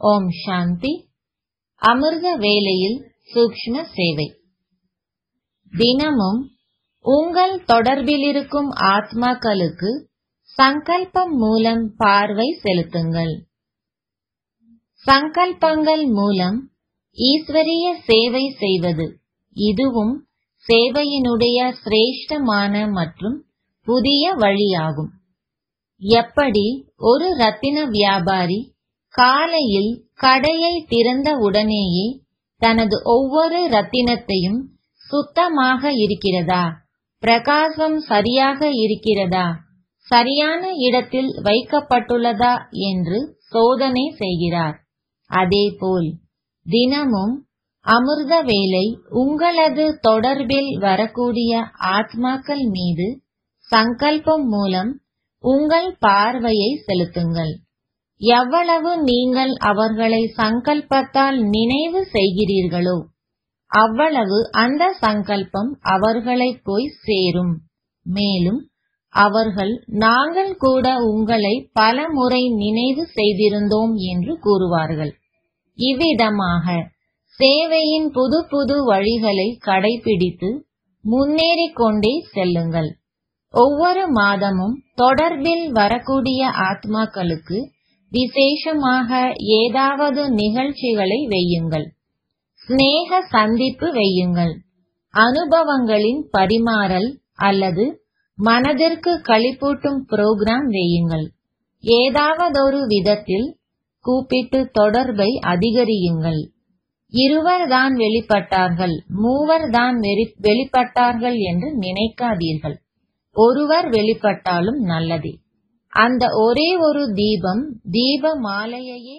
ஓம் சாந்தி. அமிர்த வேலையில் சூக்ஷ்ம சேவை. தினமும் உங்கள் தொடர்பில் இருக்கும் ஆத்மாக்களுக்கு சங்கல்பம் மூலம் பார்வை செலுத்துங்கள். சங்கல்பங்கள் மூலம் ஈஸ்வரிய சேவை செய்வது இதுவும் சேவையினுடைய சிரேஷ்டமான மற்றும் புதிய வழியாகும். எப்படி ஒரு ரத்தின வியாபாரி காலையில் கடையை திறந்த உடனேயே தனது ஒவ்வொரு ரத்தினத்தையும் சுத்தமாக இருக்கிறதா? பிரகாசம் சரியாக இருக்கிறதா? சரியான இடத்தில் வைக்கப்பட்டுள்ளதா என்று சோதனை செய்கிறார். அதேபோல் தினமும் அமிர்த வேலை உங்களது தொடர்பில் வரக்கூடிய ஆத்மாக்கள் மீது சங்கல்பம் மூலம் உங்கள் பார்வையை செலுத்துங்கள். எவ்வளவு நீங்கள் அவர்களை சங்கல்பத்தால் நினைவு செய்கிறீர்களோ அவ்வளவு அந்த சங்கல்பம் அவர்களை போய் சேரும். மேலும் அவர்கள் நாங்கள் கூட உங்களை பல முறை நினைவு செய்திருந்தோம் என்று கூறுவார்கள். இவ்விதமாக சேவையின் புது புது வழிகளை கடைபிடித்து முன்னேறிக் கொண்டே செல்லுங்கள். ஒவ்வொரு மாதமும் தொடர்பில் வரக்கூடிய ஆத்மாக்களுக்கு விசேஷமாக ஏதாவது நிகழ்ச்சிகளை வையுங்கள் சிநேக சந்திப்பு வையுங்கள் அனுபவங்களின் பரிமாறல் அல்லது மனதிற்கு களிப்பூட்டும் புரோகிராம் வையுங்கள் ஏதாவதொரு விதத்தில் கூப்பிட்டு தொடர்பை அதிகரியுங்கள். இருவர் தான் வெளிப்பட்டார்கள் மூவர் தான் வெளிப்பட்டார்கள் என்று நினைக்காதீர்கள். ஒருவர் வெளிப்பட்டாலும் நல்லதே. அந்த ஒரே ஒரு தீபம் தீப மாலையையே